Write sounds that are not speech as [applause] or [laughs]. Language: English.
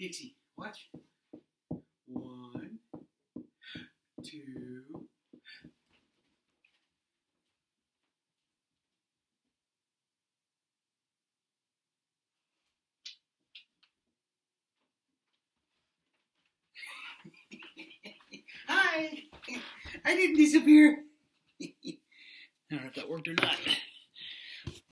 Dixie, watch. One, two. Hi! [laughs] I didn't disappear. [laughs] I don't know if that worked or not.